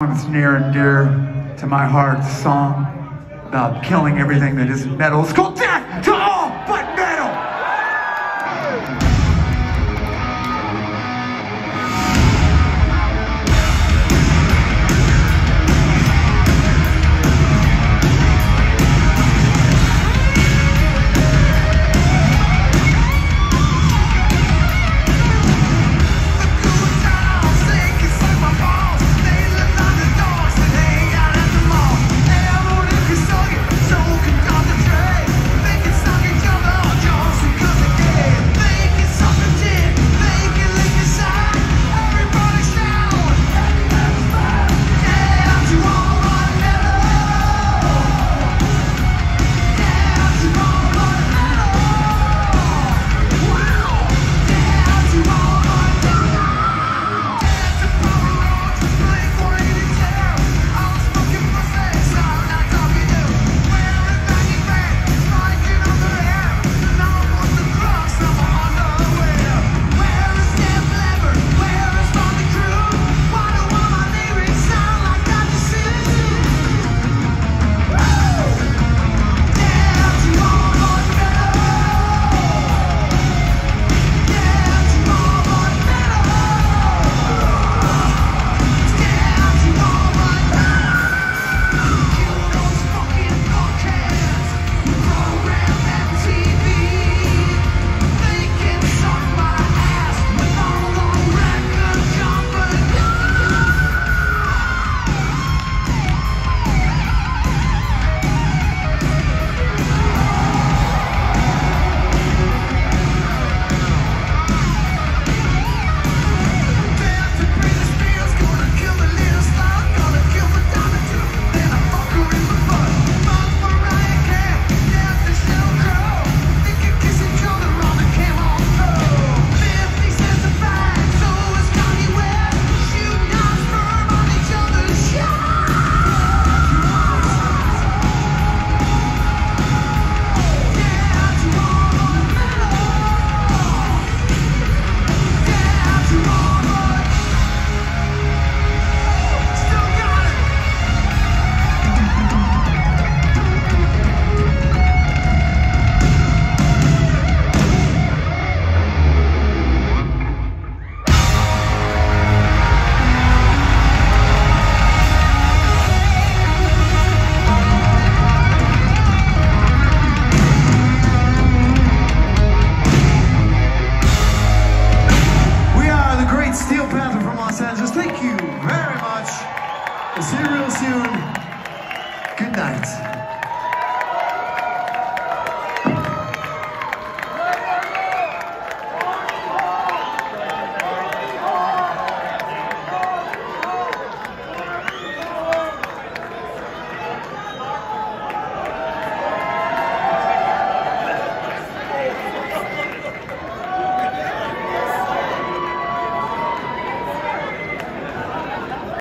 It's near and dear to my heart. Song about killing everything that isn't metal. It's called Death soon. Good night.